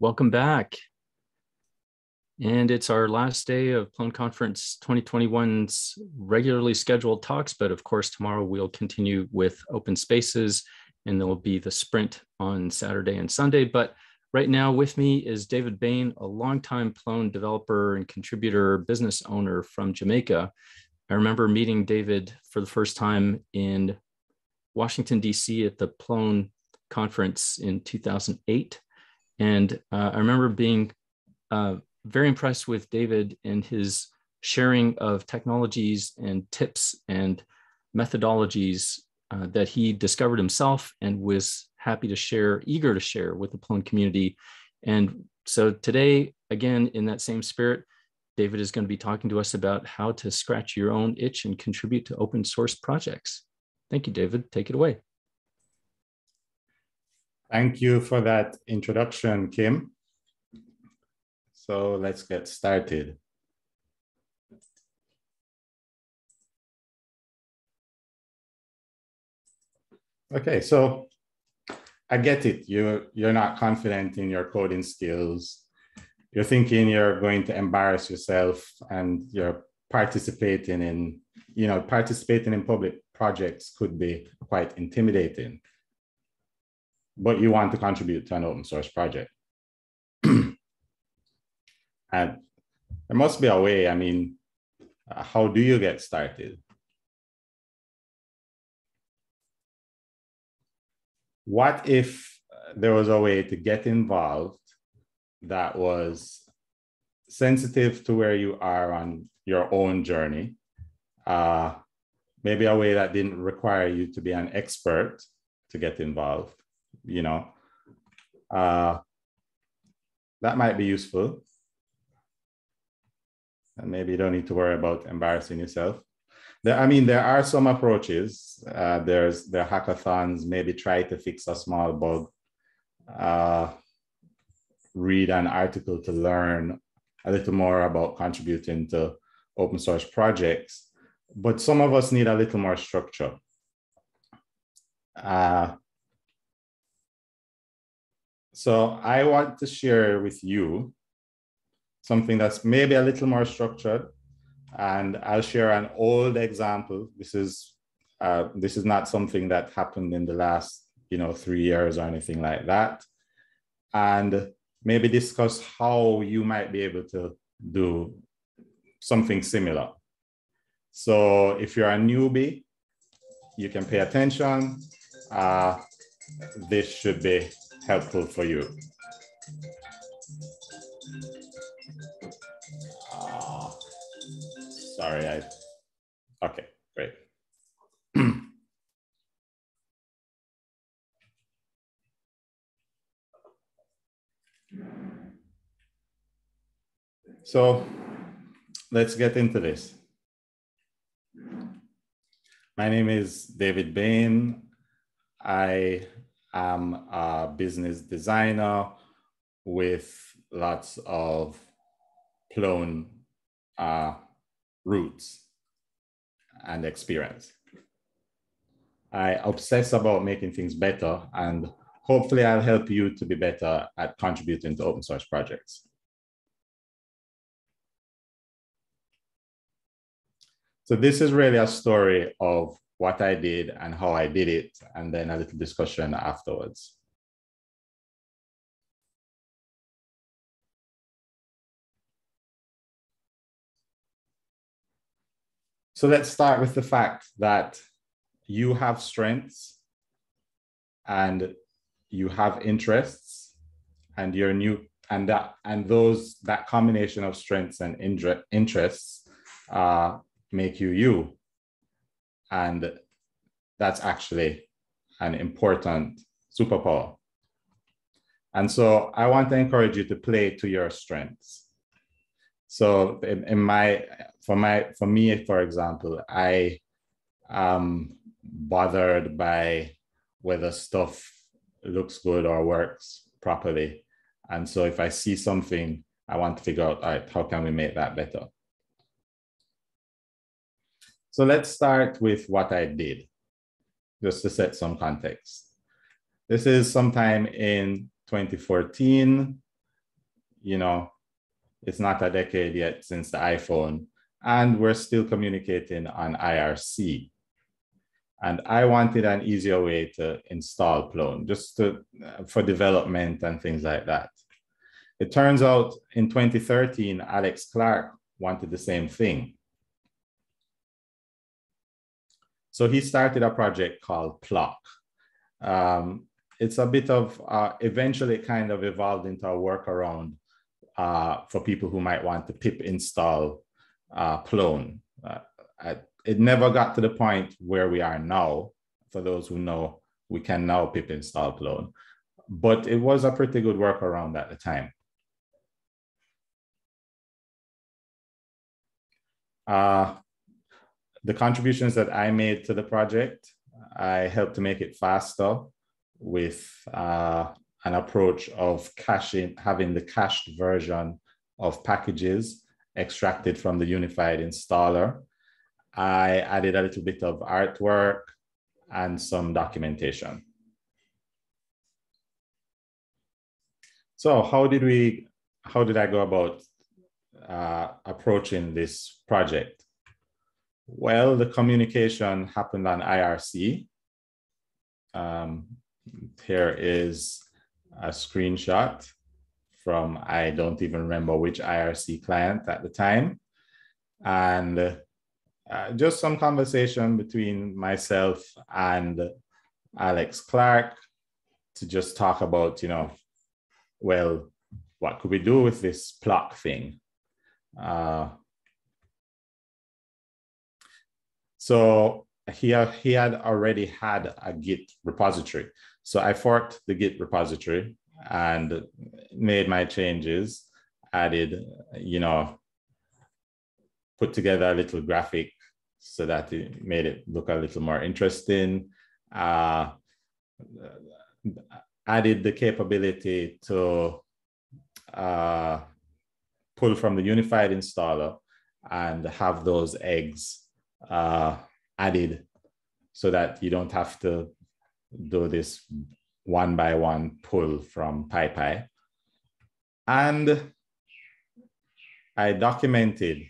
Welcome back. And it's our last day of Plone Conference 2021's regularly scheduled talks, but of course, tomorrow we'll continue with open spaces and there will be the sprint on Saturday and Sunday. But right now with me is David Bain, a longtime Plone developer and contributor, business owner from Jamaica. I remember meeting David for the first time in Washington, DC at the Plone conference in 2008. And uh, I remember being uh, very impressed with David and his sharing of technologies and tips and methodologies uh, that he discovered himself and was happy to share, eager to share with the Plone community. And so today, again, in that same spirit, David is going to be talking to us about how to scratch your own itch and contribute to open source projects. Thank you, David. Take it away. Thank you for that introduction, Kim. So let's get started. Okay, so I get it. You, you're not confident in your coding skills. You're thinking you're going to embarrass yourself and you're participating in, you know, participating in public projects could be quite intimidating. But you want to contribute to an open source project. And there must be a way. I mean, uh, how do you get started? What if there was a way to get involved that was sensitive to where you are on your own journey? Uh, maybe a way that didn't require you to be an expert to get involved, you know. Uh, that might be useful and maybe you don't need to worry about embarrassing yourself. There, I mean, there are some approaches. Uh, there's the hackathons, maybe try to fix a small bug, uh, read an article to learn a little more about contributing to open source projects. But some of us need a little more structure. Uh, so I want to share with you something that's maybe a little more structured. And I'll share an old example. This is uh, this is not something that happened in the last you know three years or anything like that. And maybe discuss how you might be able to do something similar. So if you're a newbie, you can pay attention. Uh, this should be helpful for you. Ah, sorry, I, okay, great. so let's get into this. My name is David Bain. I am a business designer with lots of Plone uh, roots and experience. I obsess about making things better and hopefully I'll help you to be better at contributing to open source projects. So this is really a story of what I did and how I did it, and then a little discussion afterwards. So let's start with the fact that you have strengths and you have interests and you're new and that and those that combination of strengths and interests uh, make you you and that's actually an important superpower and so i want to encourage you to play to your strengths so in, in my for my for me, for example, I am bothered by whether stuff looks good or works properly. And so if I see something, I want to figure out, all right, how can we make that better? So let's start with what I did, just to set some context. This is sometime in 2014. you know, it's not a decade yet since the iPhone, and we're still communicating on IRC. And I wanted an easier way to install Plone, just to, uh, for development and things like that. It turns out in 2013, Alex Clark wanted the same thing. So he started a project called Plock. Um, it's a bit of, uh, eventually kind of evolved into a workaround uh, for people who might want to pip install uh, Plone. Uh, it never got to the point where we are now. For those who know, we can now pip install Plone, but it was a pretty good workaround at the time. Uh, the contributions that I made to the project, I helped to make it faster with uh, an approach of caching, having the cached version of packages extracted from the unified installer. I added a little bit of artwork and some documentation. So how did we, how did I go about uh, approaching this project? Well, the communication happened on IRC. Um, here is a screenshot from, I don't even remember which IRC client at the time. And uh, just some conversation between myself and Alex Clark to just talk about, you know, well, what could we do with this Plock thing? Uh, so he, he had already had a Git repository. So I forked the Git repository and made my changes, added, you know, put together a little graphic so that it made it look a little more interesting. Uh, added the capability to uh, pull from the unified installer and have those eggs uh, added so that you don't have to do this one by one pull from PyPy. And I documented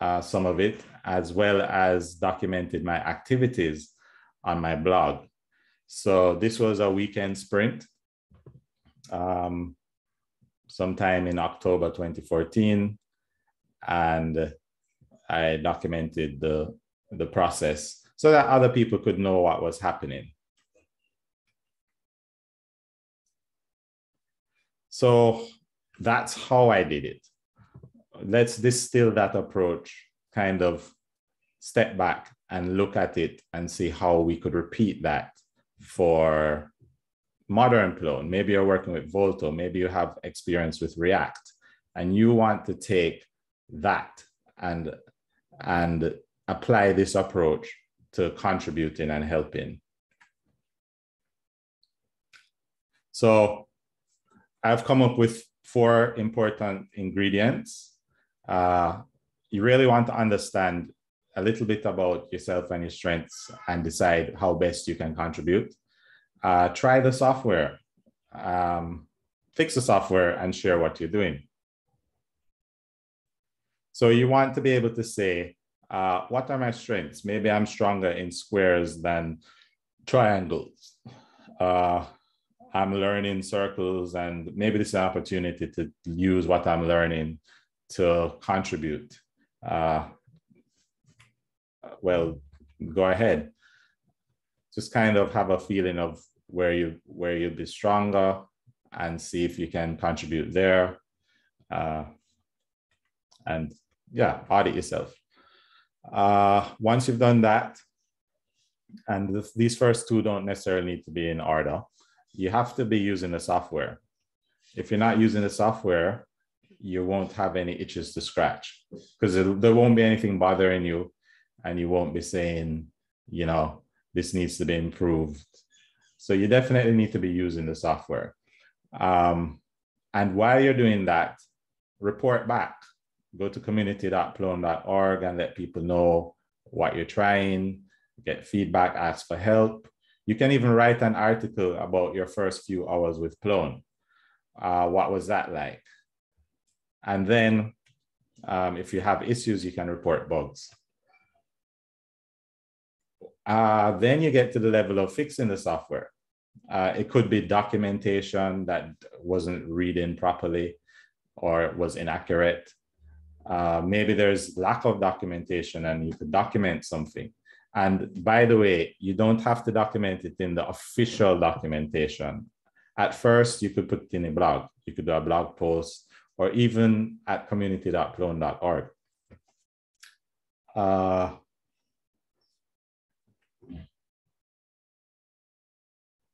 uh, some of it as well as documented my activities on my blog. So this was a weekend sprint um, sometime in October 2014. And I documented the, the process so that other people could know what was happening. So that's how I did it. Let's distill that approach, kind of step back and look at it and see how we could repeat that for modern Plone. Maybe you're working with Volto, maybe you have experience with React, and you want to take that and, and apply this approach to contributing and helping. So I've come up with four important ingredients. Uh, you really want to understand a little bit about yourself and your strengths and decide how best you can contribute. Uh, try the software, um, fix the software, and share what you're doing. So you want to be able to say, uh, what are my strengths? Maybe I'm stronger in squares than triangles. Uh, I'm learning circles, and maybe this is an opportunity to use what I'm learning to contribute. Uh, well, go ahead. Just kind of have a feeling of where you where you'll be stronger, and see if you can contribute there. Uh, and yeah, audit yourself. Uh, once you've done that, and this, these first two don't necessarily need to be in order you have to be using the software. If you're not using the software, you won't have any itches to scratch because there won't be anything bothering you and you won't be saying, you know, this needs to be improved. So you definitely need to be using the software. Um, and while you're doing that, report back. Go to community.plone.org and let people know what you're trying, get feedback, ask for help. You can even write an article about your first few hours with Plone. Uh, what was that like? And then um, if you have issues, you can report bugs. Uh, then you get to the level of fixing the software. Uh, it could be documentation that wasn't reading properly or was inaccurate. Uh, maybe there's lack of documentation and you could document something. And by the way, you don't have to document it in the official documentation. At first, you could put it in a blog. You could do a blog post or even at community.plone.org. Uh,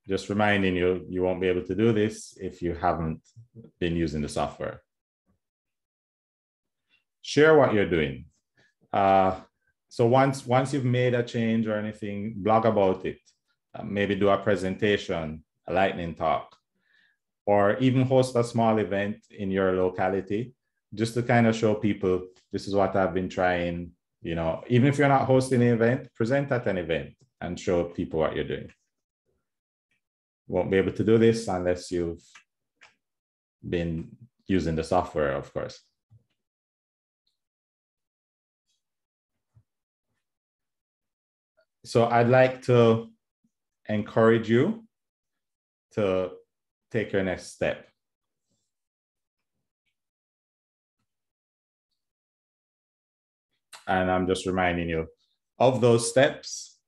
just reminding you, you won't be able to do this if you haven't been using the software. Share what you're doing. Uh, so once, once you've made a change or anything, blog about it. Uh, maybe do a presentation, a lightning talk, or even host a small event in your locality, just to kind of show people this is what I've been trying. You know, even if you're not hosting an event, present at an event and show people what you're doing. Won't be able to do this unless you've been using the software, of course. So I'd like to encourage you to take your next step. And I'm just reminding you of those steps.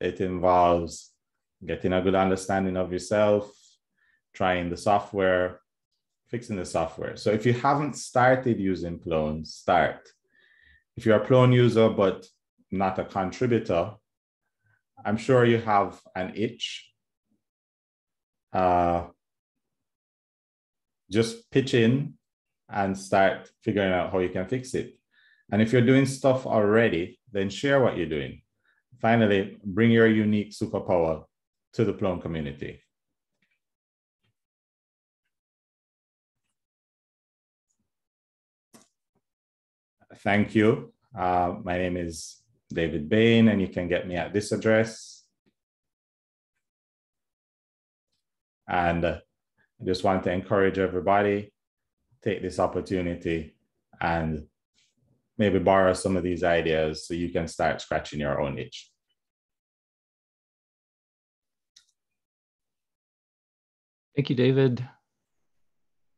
It involves getting a good understanding of yourself, trying the software, fixing the software. So if you haven't started using Plone, start. If you're a Plone user but not a contributor, I'm sure you have an itch. Uh, just pitch in and start figuring out how you can fix it. And if you're doing stuff already, then share what you're doing. Finally, bring your unique superpower to the Plone community. Thank you. Uh, my name is David Bain, and you can get me at this address. And uh, I just want to encourage everybody, take this opportunity and maybe borrow some of these ideas so you can start scratching your own itch. Thank you, David.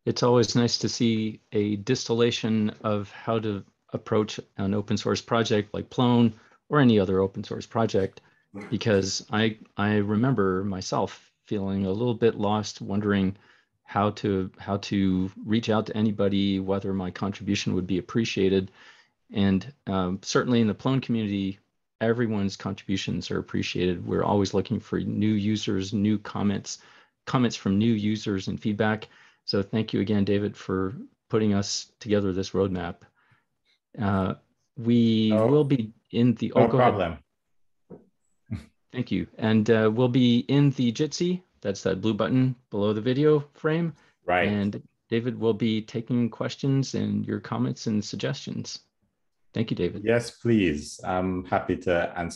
It's always nice to see a distillation of how to approach an open source project like Plone or any other open source project because I I remember myself feeling a little bit lost, wondering how to how to reach out to anybody, whether my contribution would be appreciated, and um, certainly in the Plone community, everyone's contributions are appreciated. We're always looking for new users, new comments, comments from new users, and feedback. So thank you again, David, for putting us together this roadmap. Uh, we no, will be in the no oh, problem. Thank you, and uh, we'll be in the Jitsi. That's that blue button below the video frame. Right. And David will be taking questions and your comments and suggestions. Thank you, David. Yes, please. I'm happy to answer.